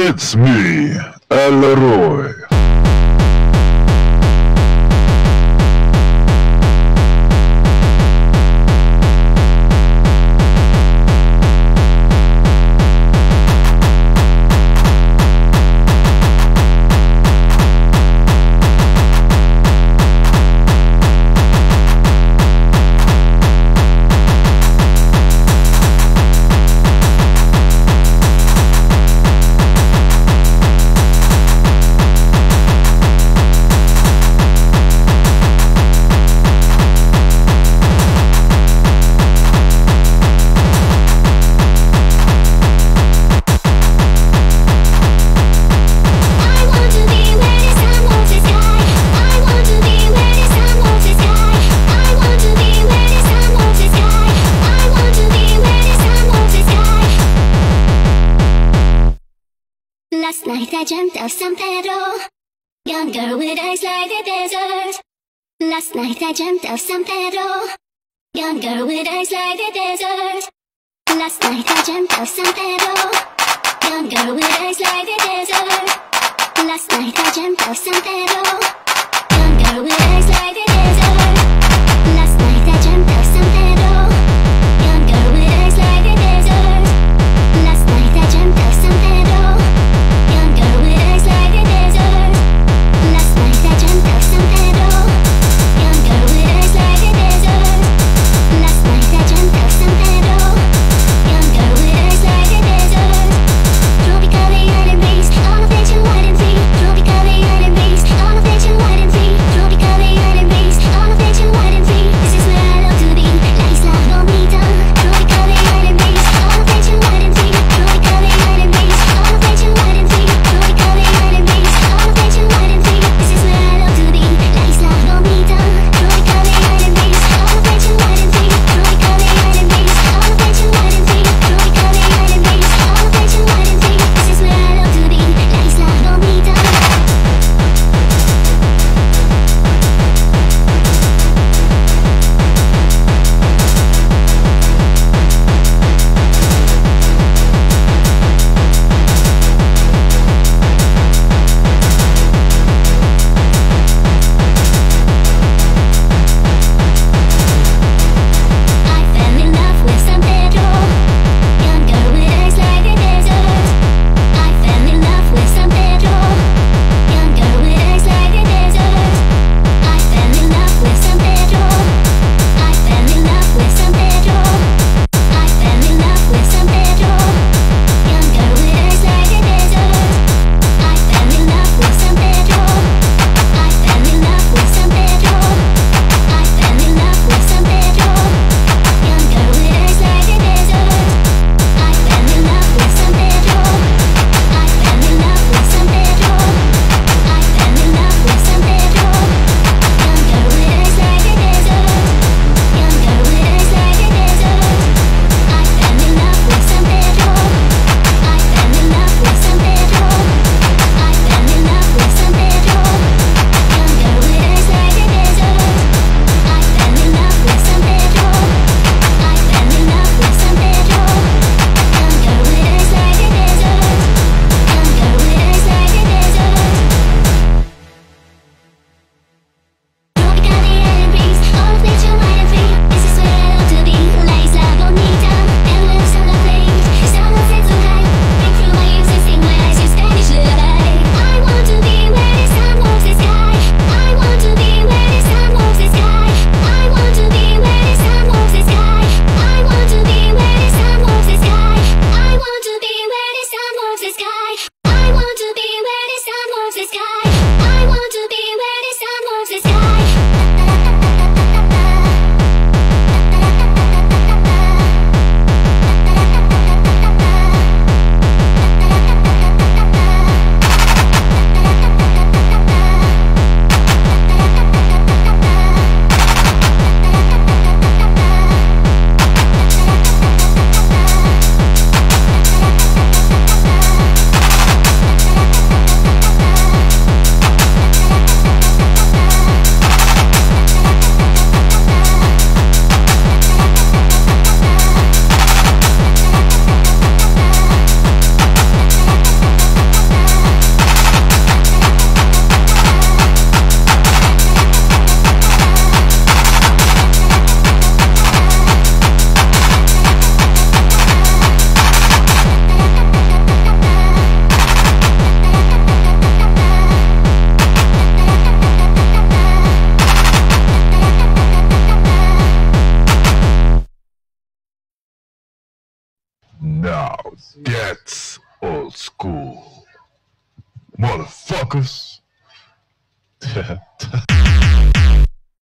It's me, Elroy. Last night I dreamt of San Pedro Young girl with eyes like the desert. Last night I dreamt of San Pedro Young girl with eyes like the desert. Last night I dreamt of San Pedro Young girl with eyes like the desert. Last night I dreamt of San Pedro Young girl with Now that's old school. Motherfuckers.